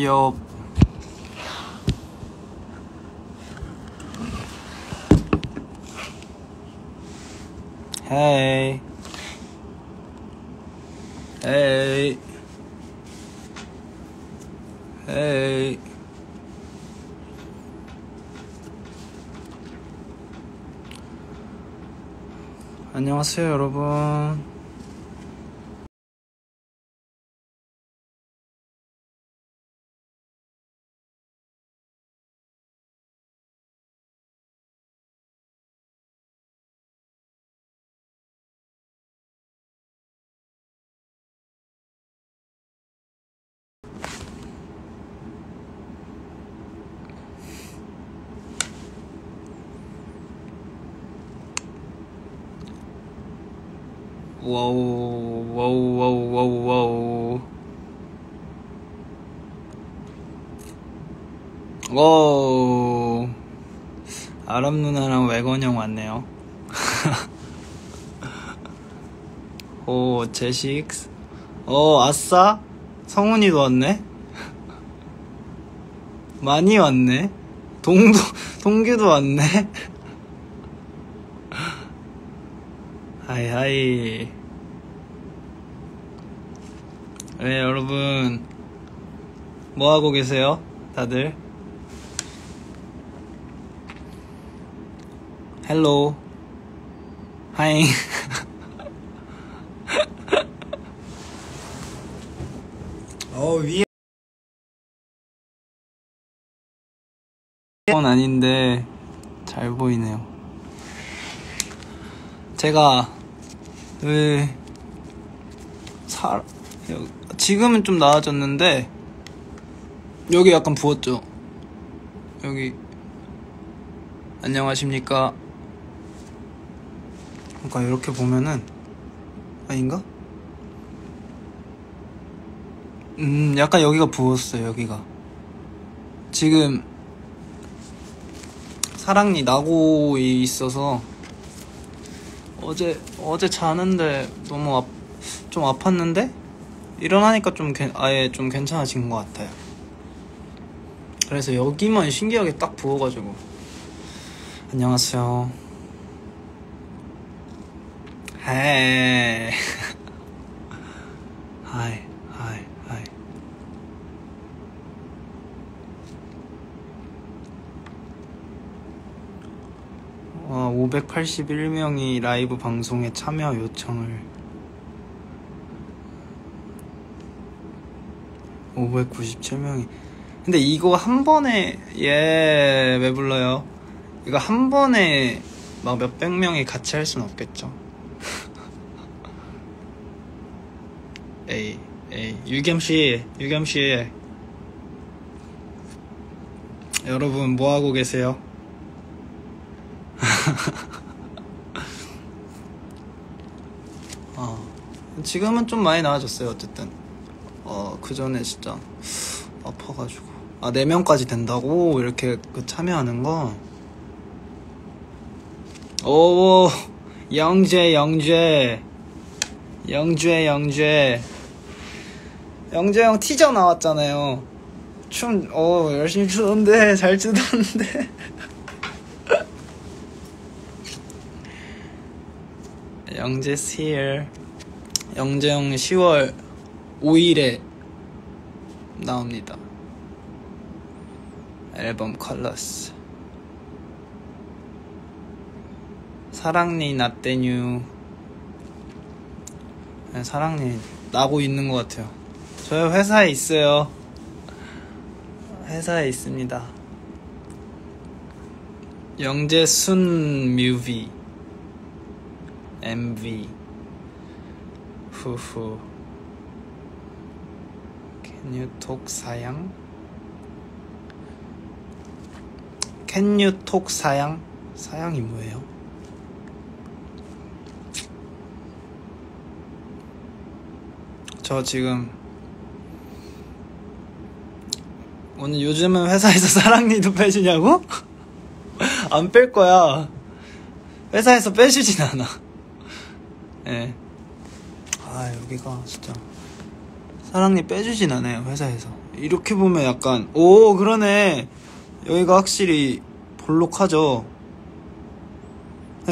Yup. Hey. Hey. Hey. 안녕하세요, 여러분. 와우, 와우, 와우, 와우. 오, 아랍 누나랑 외건 형 왔네요. 오, 제식스. 오, 아싸? 성훈이도 왔네? 많이 왔네? 동도, 동규도 왔네? 하이하이. 네, 여러분. 뭐 하고 계세요? 다들? 헬로. 하잉. 어, 위에. 건 아닌데, 잘 보이네요. 제가, 왜, 살, 지금은 좀 나아졌는데, 여기 약간 부었죠? 여기, 안녕하십니까. 그러니까 이렇게 보면은, 아닌가? 음, 약간 여기가 부었어요, 여기가. 지금, 사랑니 나고 있어서, 어제, 어제 자는데 너무 아, 좀 아팠는데? 일어나니까 좀, 괜- 아예 좀 괜찮아진 것 같아요. 그래서 여기만 신기하게 딱 부어가지고. 안녕하세요. 헤이. 하이, Hi, hi. 와, 581명이 라이브 방송에 참여 요청을 597명이 근데 이거 한 번에 예, 왜 불러요? 이거 한 번에 막 몇백 명이 같이 할 순 없겠죠. 에이, 에이, 유겸 씨, 유겸 씨. 여러분 뭐 하고 계세요? 어, 지금은 좀 많이 나아졌어요, 어쨌든. 어, 그 전에 진짜 아파가지고. 아, 4명까지 된다고? 이렇게 그 참여하는 거? 오, 영재, 영재. 영재, 영재. 영재 형 티저 나왔잖아요. 춤, 어, 열심히 추던데, 잘 추던데. 영재's here. 영재 형 10월 5일에 나옵니다. 앨범 컬러스. 사랑니 나떼뉴. 네, 사랑니 나고 있는 것 같아요. 저희 회사에 있어요. 회사에 있습니다. 영재순 뮤비 MV 후후 Talk 사양? Talk 사양? 사양이 뭐예요? 저 지금 오늘 요즘은 회사에서 사랑니도 빼주냐고? 안 뺄 거야. 회사에서 빼주진 않아. 예. 아, 여기가 진짜. 사랑니 빼주진 않아요, 회사에서. 이렇게 보면 약간 오 그러네 여기가 확실히 볼록하죠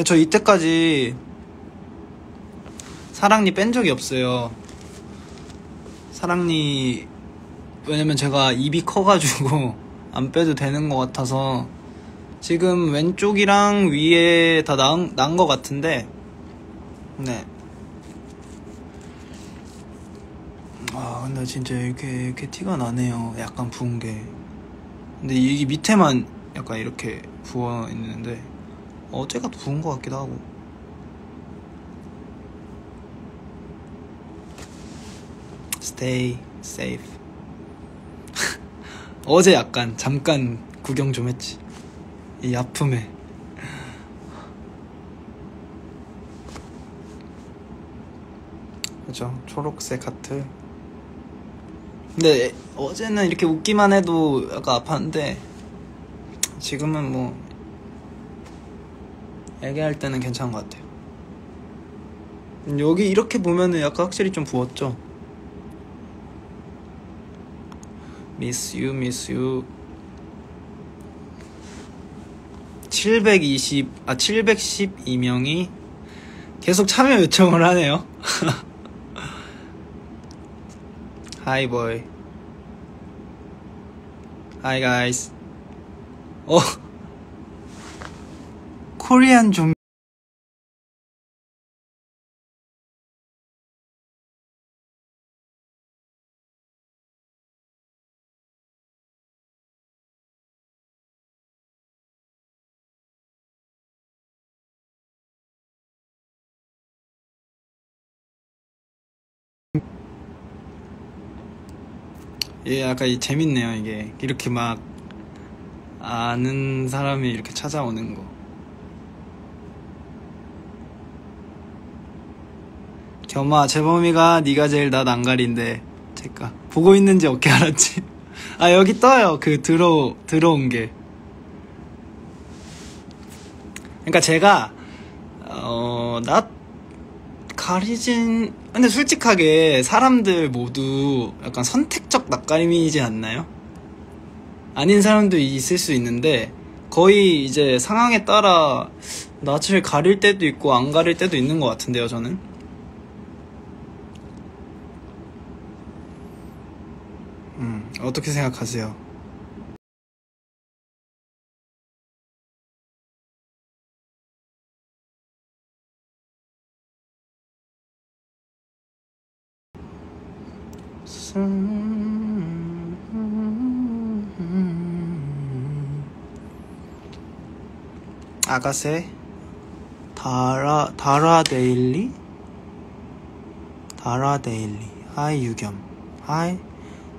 저 이때까지 사랑니 뺀 적이 없어요 사랑니 왜냐면 제가 입이 커가지고 안 빼도 되는 것 같아서 지금 왼쪽이랑 위에 다 나은 것 같은데 네. 아 근데 진짜 이렇게 이렇게 티가 나네요. 약간 부은 게. 근데 이게 밑에만 약간 이렇게 부어 있는데 어제가 부은 것 같기도 하고. Stay safe. 어제 약간 잠깐 구경 좀 했지. 이 아픔에. 그죠? 초록색 하트 근데 어제는 이렇게 웃기만 해도 약간 아팠는데 지금은 뭐 애기할 때는 괜찮은 것 같아요. 여기 이렇게 보면은 약간 확실히 좀 부었죠? Miss you, miss you. 720, 아 712명이 계속 참여 요청을 하네요 Hi boy Hi guys 어 코리안 좀 예, 약간 이 재밌네요, 이게. 이렇게 막, 아는 사람이 이렇게 찾아오는 거. 겸아, 재범이가 네가 제일 나 난가린데. 잠깐. 보고 있는지 어떻게 알았지? 아, 여기 떠요. 그 들어, 들어온 게. 그러니까 제가, 어, 나 가리진 근데 솔직하게 사람들 모두 약간 선택적 낯가림이지 않나요? 아닌 사람도 있을 수 있는데 거의 이제 상황에 따라 낯을 가릴 때도 있고 안 가릴 때도 있는 것 같은데요 저는 음, 어떻게 생각하세요? 아가새 다라 다라 daily? 다라 daily hi 유겸. Hi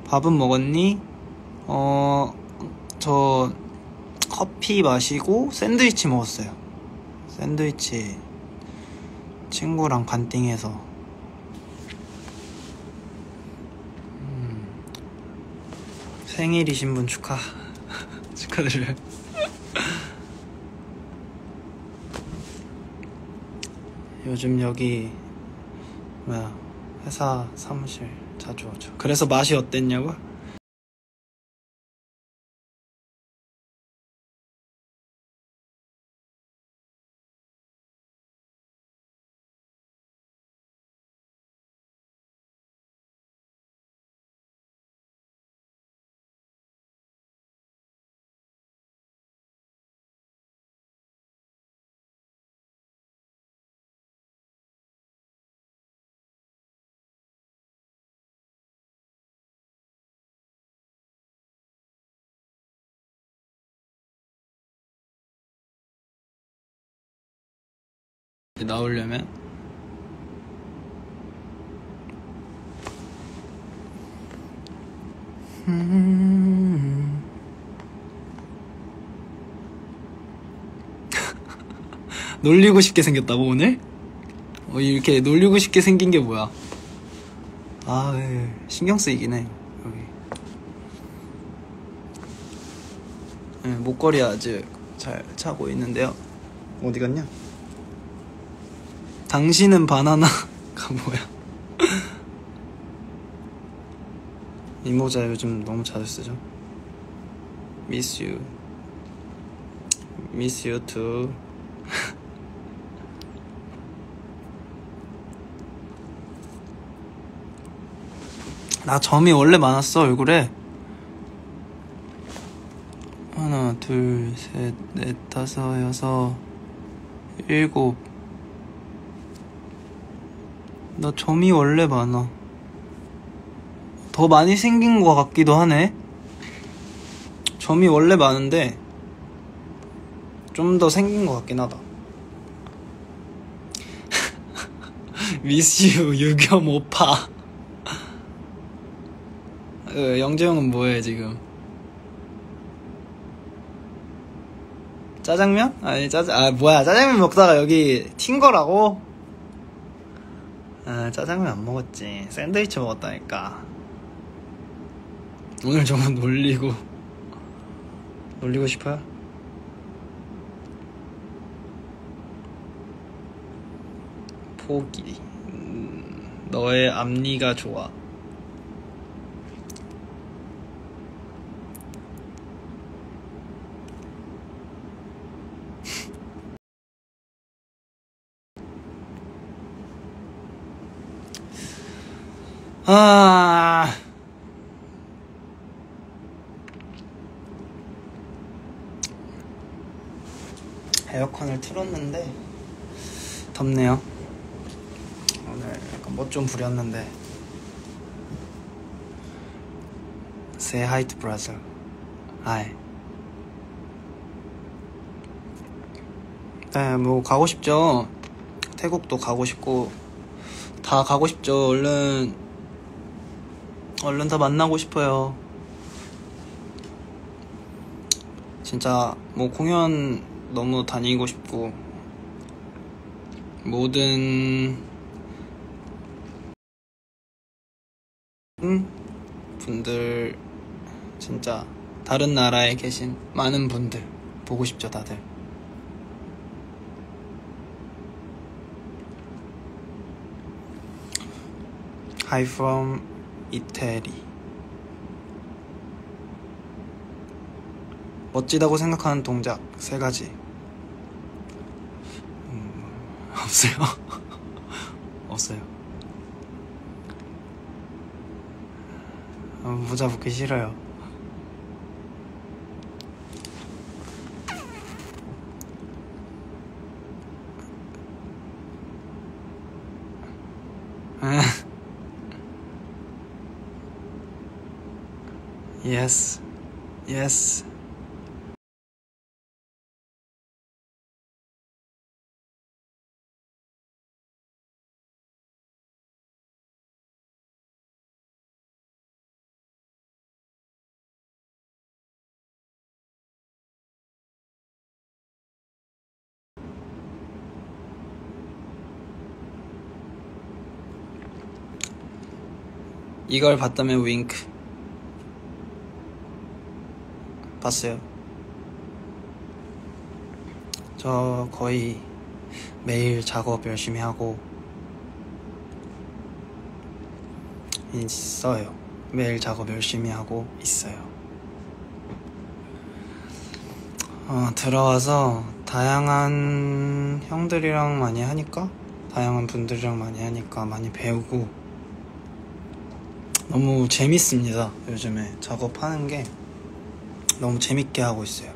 밥은 먹었니? 어 저 커피 마시고 샌드위치 먹었어요. 샌드위치 친구랑 반띵해서 생일이신 분 축하. 축하드려요. 요즘 여기 뭐야 회사 사무실 자주 오죠. 그래서 맛이 어땠냐고? 나오려면 놀리고 싶게 생겼다고 오늘? 어, 이렇게 놀리고 싶게 생긴 게 뭐야? 아, 네. 신경 쓰이긴 해. 여기. 네, 목걸이 아직 잘 차고 있는데요. 어디 갔냐? 당신은 바나나가 뭐야? 이 모자 요즘 너무 자주 쓰죠. Miss you. Miss you too. 나 점이 원래 많았어 얼굴에 하나 둘 셋 넷 다섯 여섯 일곱 나 점이 원래 많아. 더 많이 생긴 것 같기도 하네. 점이 원래 많은데 좀 더 생긴 것 같긴 하다. 미스유 유겸 오파 어, 영재 형은 뭐해 지금? 짜장면? 아니 짜장 아 뭐야 짜장면 먹다가 여기 튄 거라고? 아 짜장면 안 먹었지. 샌드위치 먹었다니까. 오늘 정말 놀리고 놀리고 싶어요? 포기. 음, 너의 앞니가 좋아 아 에어컨을 틀었는데 덥네요. 오늘 약간 멋 좀 부렸는데 Say hi to brother. Hi. 네, 뭐 가고 싶죠. 태국도 가고 싶고 다 가고 싶죠. 얼른 얼른 다 만나고 싶어요. 진짜 뭐 공연 너무 다니고 싶고 모든 분들 진짜 다른 나라에 계신 많은 분들 보고 싶죠 다들 Hi from 이태리. 멋지다고 생각하는 동작 세 가지. 음, 없어요? 없어요. 어, 모자 벗기 싫어요 Yes. Yes. 이걸 봤다면 윙크. 봤어요. 저 거의 매일 작업 열심히 하고 있어요. 매일 작업 열심히 하고 있어요. 어, 들어와서 다양한 형들이랑 많이 하니까 다양한 분들이랑 많이 하니까 많이 배우고 너무 재밌습니다. 요즘에 작업하는 게 너무 재밌게 하고 있어요.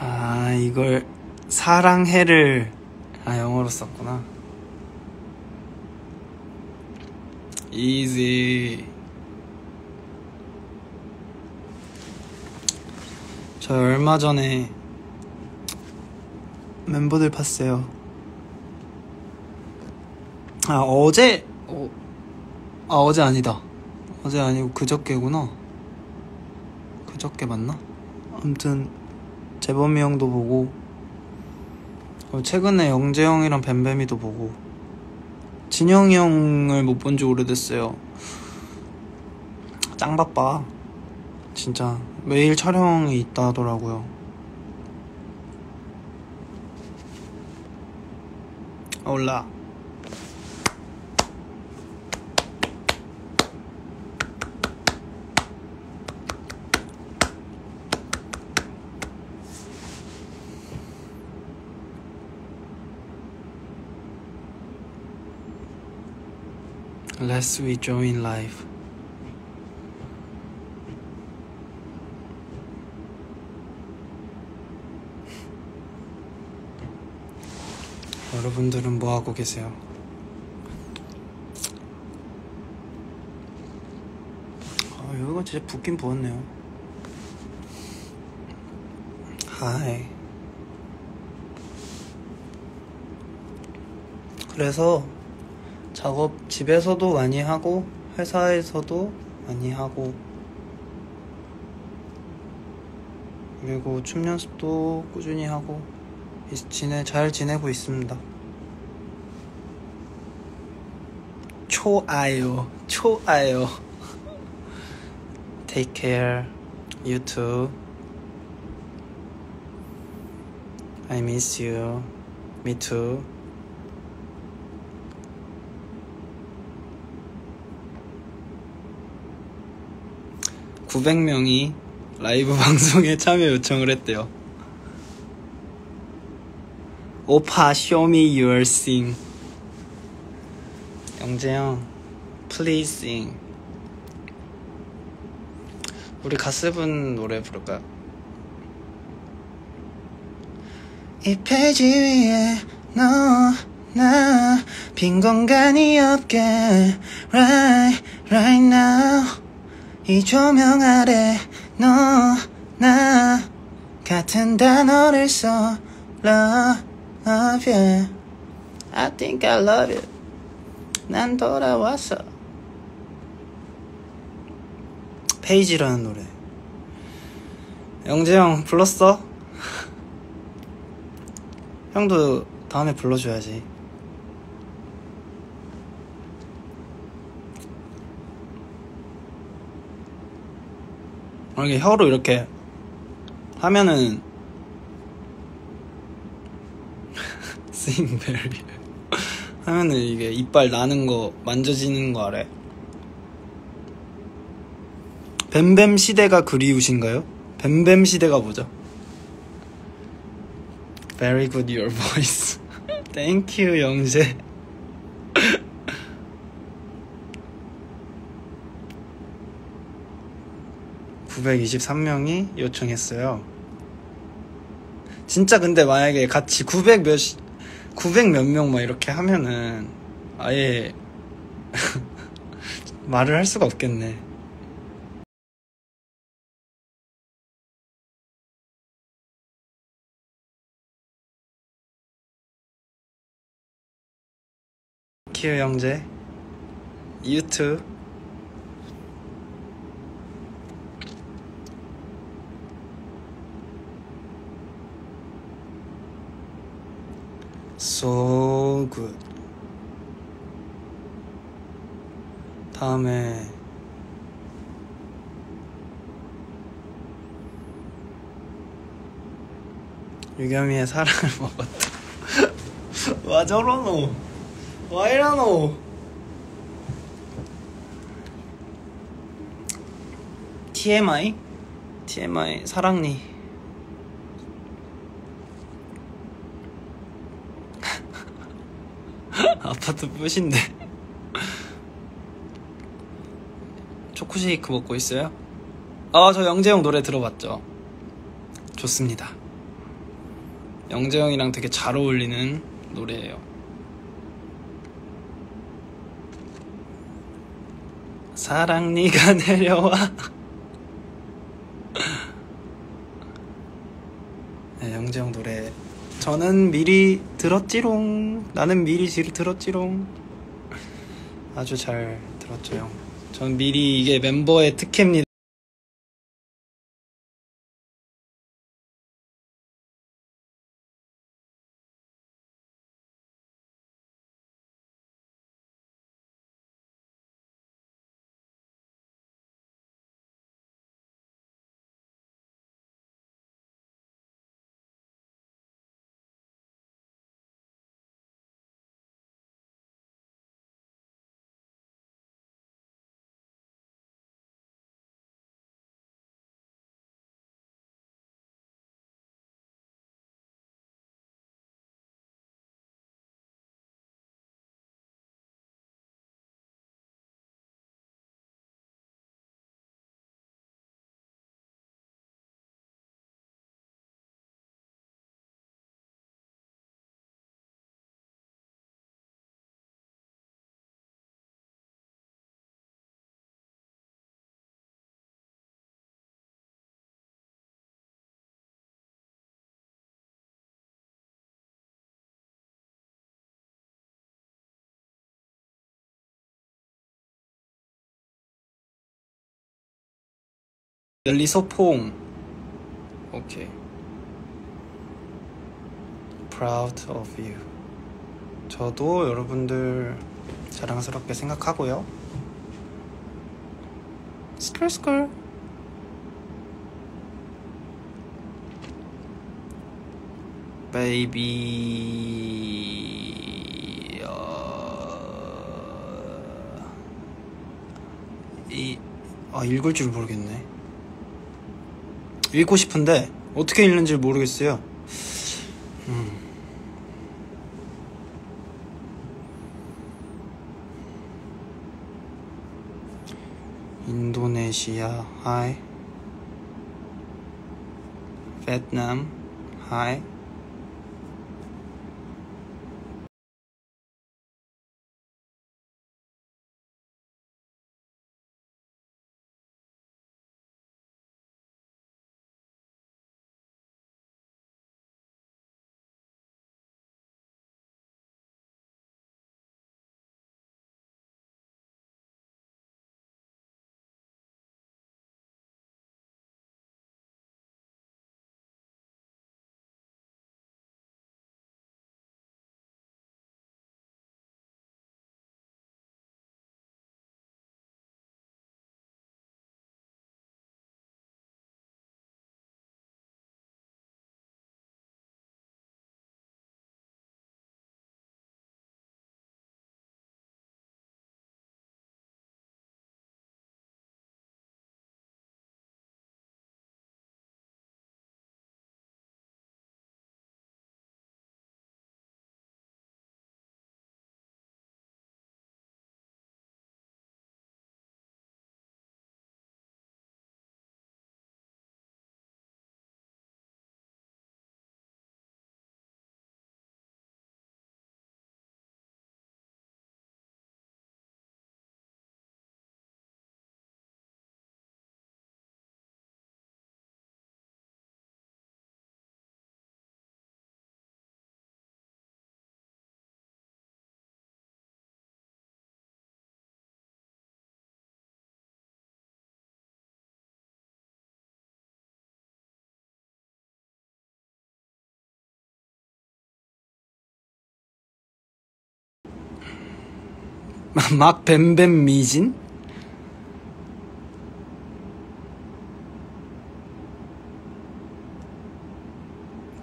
아, 이걸 사랑해를 아, 영어로 썼구나. easy. 저 얼마 전에 멤버들 봤어요. 아 어제? 어, 아 어제 아니다. 어제 아니고 그저께구나. 그저께 맞나? 아무튼 재범이 형도 보고 어, 최근에 영재 형이랑 뱀뱀이도 보고 진영이 형을 못 본 지 오래됐어요. 짱 바빠. 진짜 매일 촬영이 있다 하더라고요. 올라. Let's we join live. 여러분들은 뭐 하고 계세요? 아, 여기가 진짜 붓긴 부었네요. 하이. 그래서 작업 집에서도 많이 하고 회사에서도 많이 하고 그리고 춤 연습도 꾸준히 하고 있- 지내 잘 지내고 있습니다. 초아요, 초아요. Take care. You too. I miss you. Me too. (900명이) 라이브 방송에 참여 요청을 했대요. 오파 show me your sing 영재형 please sing 우리 가스분 노래 부를까요? 이 페이지 위에 너 나 빈 공간이 없게 right right now 이 조명 아래 너 나 같은 단어를 써 love yeah I think I love it 난 돌아왔어. 페이지라는 노래. 영재 형 불렀어? 형도 다음에 불러줘야지 이렇게 혀로 이렇게 하면은 스윙벨 하면은 이게 이빨 나는 거 만져지는 거 알아요? 뱀뱀 시대가 그리우신가요? 뱀뱀 시대가 뭐죠? Very good your voice. Thank you 영재. (923명이) 요청했어요 진짜 근데 만약에 같이 900 몇, 900 몇 명 막 이렇게 하면은 아예 말을 할 수가 없겠네. 키우 형제, 유튜브. So good. 다음에 유겸이의 사랑을 먹었다. 와 저러노? 와 이러노? TMI? TMI 사랑니. 아파트 뿌신데 초코쉐이크 먹고 있어요? 아 저 영재형 노래 들어봤죠? 좋습니다 영재형이랑 되게 잘 어울리는 노래예요 사랑 네가 내려와 네, 영재형 노래 저는 미리 들었지롱. 나는 미리 지- 들었지롱. 아주 잘 들었죠, 형. 전 미리 이게 멤버의 특혜입니다. 리소퐁 오케이. Proud of you. 저도 여러분들 자랑스럽게 생각하고요. 스컬스컬. 베이비 어... 이... 아 읽을 줄 모르겠네 읽고 싶은데 어떻게 읽는지 모르겠어요. 음. 인도네시아 하이. 베트남 하이 막 뱀뱀 미진?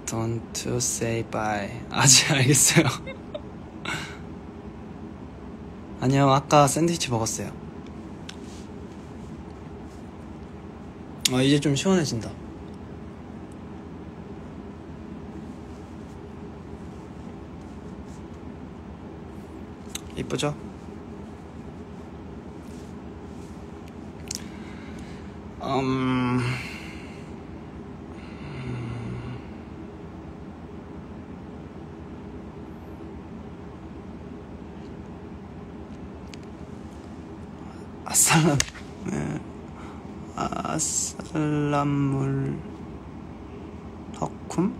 Don't say. 아직 알겠어요. 아니요, 아까 샌드위치 먹었어요. 아, 이제 좀 시원해진다. 이쁘죠? 음... 아살람 네. 아살람물 덕쿰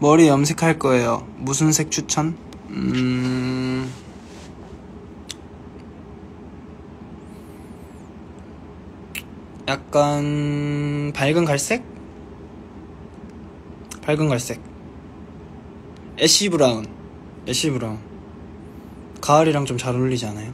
머리 염색할 거예요. 무슨 색 추천? 음... 약간 밝은 갈색? 밝은 갈색. 애쉬 브라운. 애쉬 브라운. 가을이랑 좀 잘 어울리지 않아요?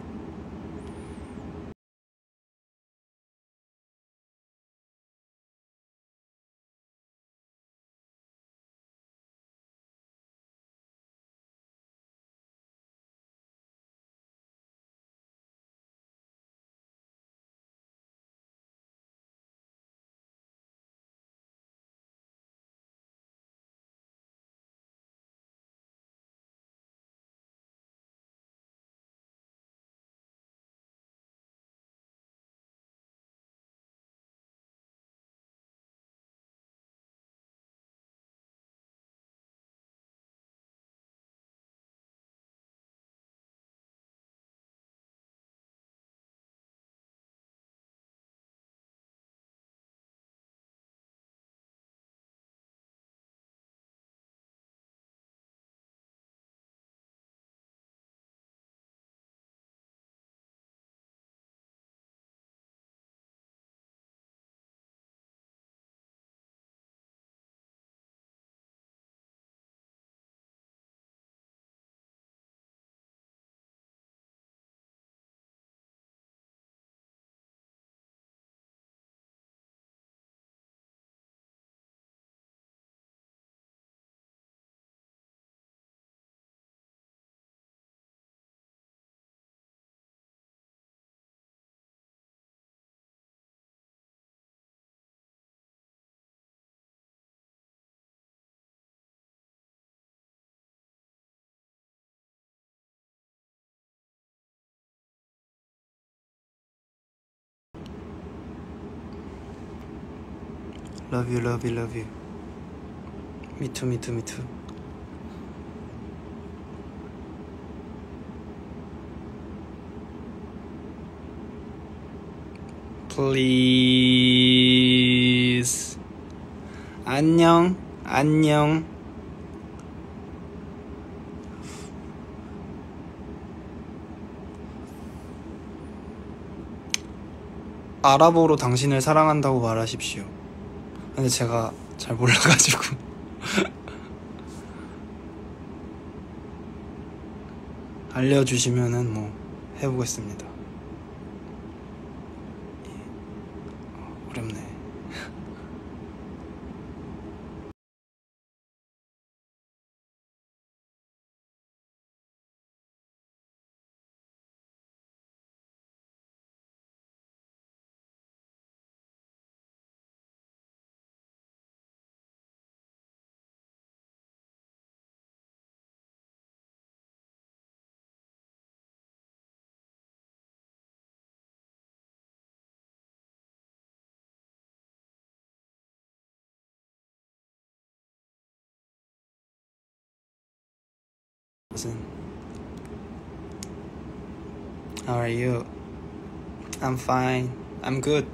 Love you, love you, love you. Me too, me too, me too. Please. 안녕, 안녕. 아랍어로 당신을 사랑한다고 말하십시오. 근데 제가 잘 몰라가지고. 알려주시면은 뭐 해보겠습니다. 무슨 How are you? I'm fine. I'm good.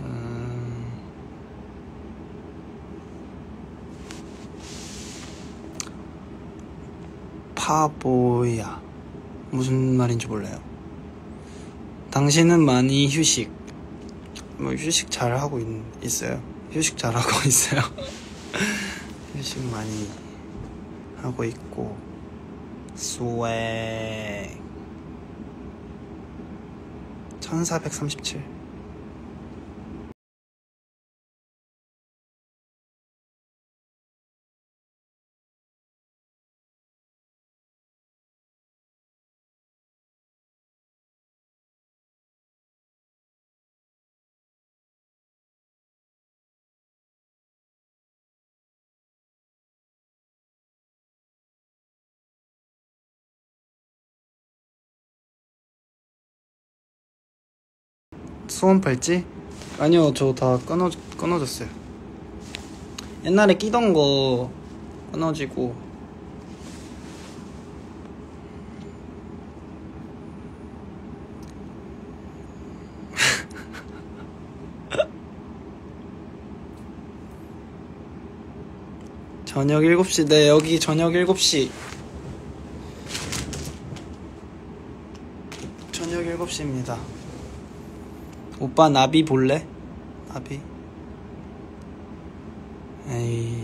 음... 파보야 무슨 말인지 몰라요. 당신은 많이 휴식. 뭐 휴식 잘 하고 있, 있어요. 휴식 잘 하고 있어요. 휴식 많이 하고 있고 스웩 1437 수원 팔찌? 아니요, 저 다 끊어 끊어졌어요. 옛날에 끼던 거 끊어지고 저녁 7시 네 여기 저녁 7시 저녁 7시입니다 오빠 나비 볼래? 나비? 에이.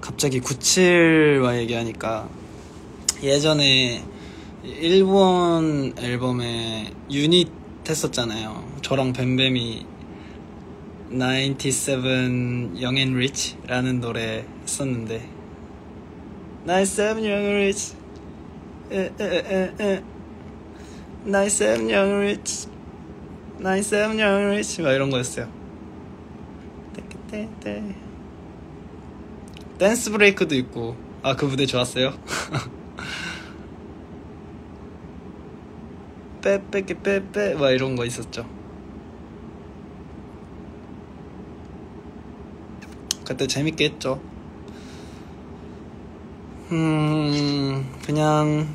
갑자기 97와 얘기하니까 예전에 일본 앨범에 유닛 했었잖아요. 저랑 뱀뱀이 97 Young and Rich 라는 노래 했었는데 97 Young and Rich 97 Young Rich. 97 Young Rich. 막 이런 거였어요. 댄스 브레이크도 있고. 아 그 무대 좋았어요? 빼빼게 빼빼. 막 이런 거 있었죠. 그때 재밌게 했죠. 음, 그냥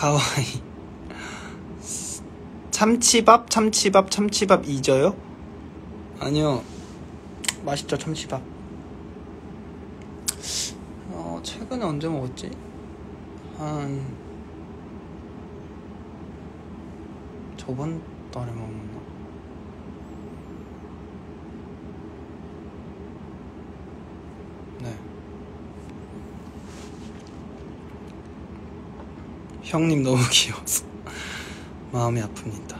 가와이. 참치밥? 참치밥? 참치밥 잊어요? 아니요. 맛있죠 참치밥. 어 최근에 언제 먹었지? 한 저번 달에 먹었나? 네 형님 너무 귀여워서 마음이 아픕니다.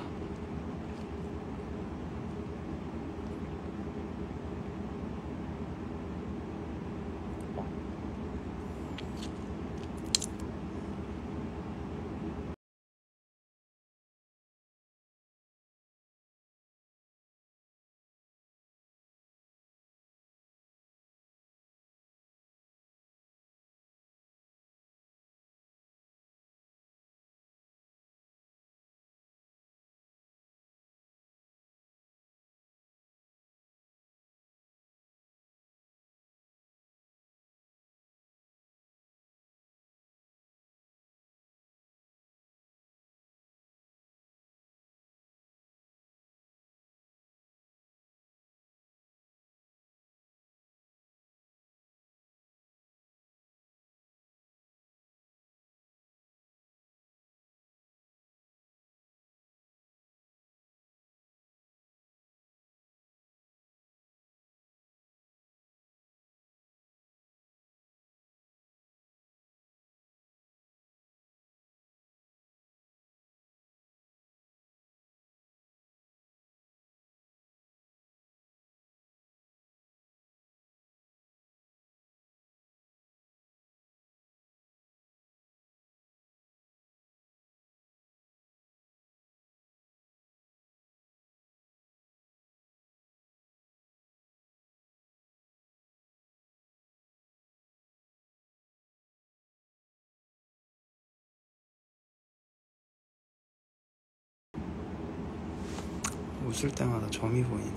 웃을 때마다 점이 보이네.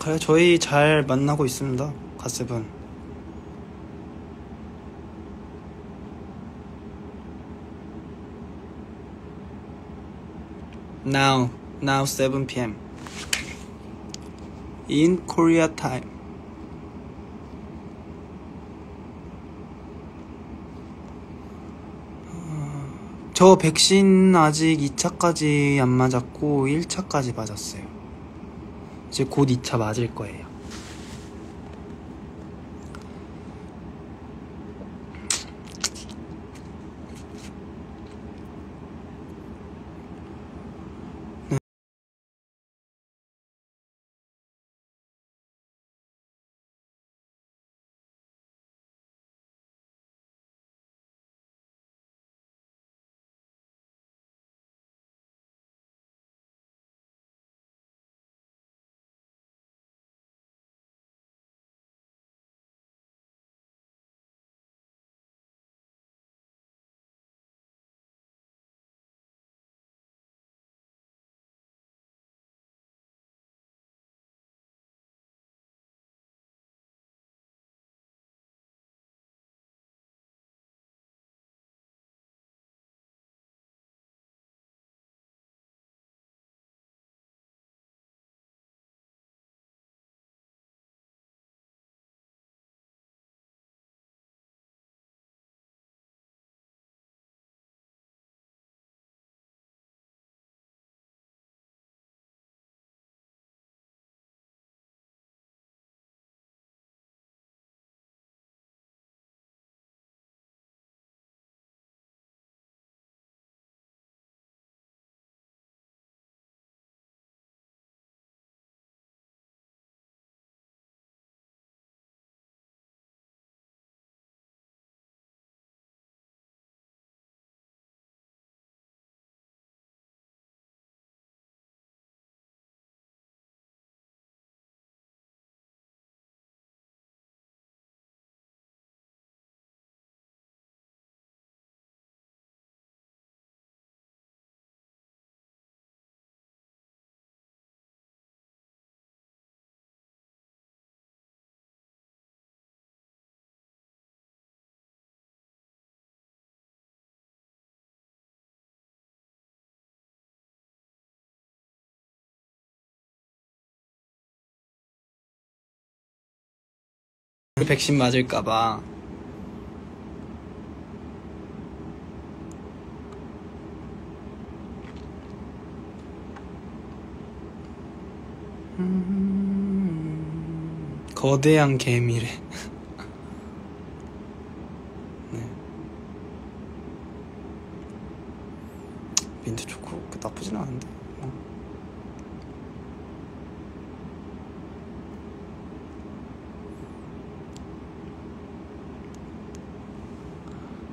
그래, 저희 잘 만나고 있습니다. 갓세븐. Now, now 7 p.m. In Korea time. 저 백신 아직 2차까지 안 맞았고 1차까지 맞았어요. 이제 곧 2차 맞을 거예요. 그 백신 맞을까봐. 음, 거대한 개미래. 네. 민트 좋고 그 나쁘진 않은데. 어.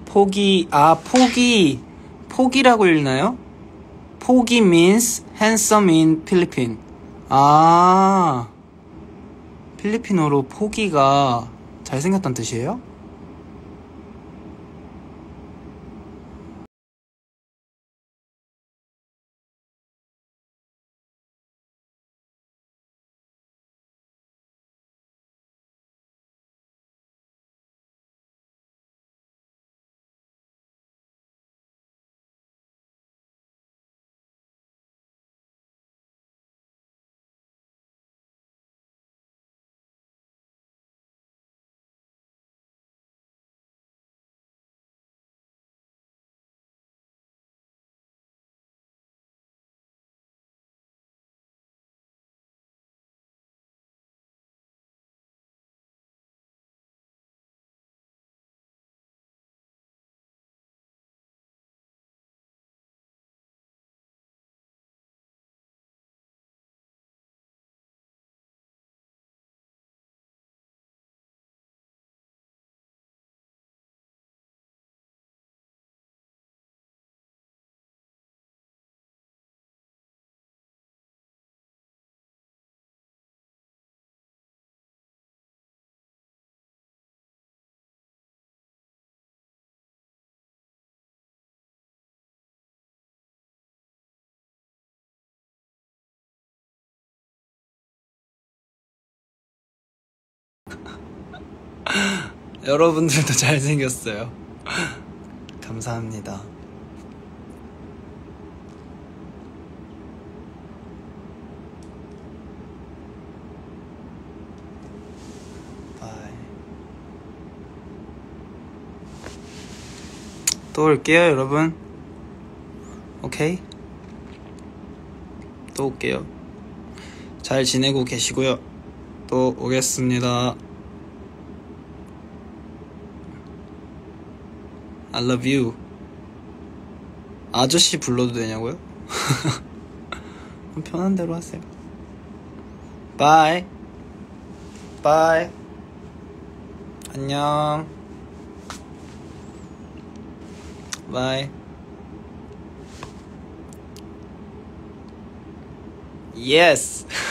포기 아 포기 포기라고 읽나요? 포기 means handsome in Philippine. 아 필리핀어로 포기가 잘생겼다는 뜻이에요? 여러분들도 잘생겼어요. 감사합니다. 또 올게요, 여러분. 오케이? 또 올게요. 잘 지내고 계시고요. 또 오겠습니다. I love you. 아저씨 불러도 되냐고요? 편한 대로 하세요. Bye. Bye. 안녕. 바이. 예스.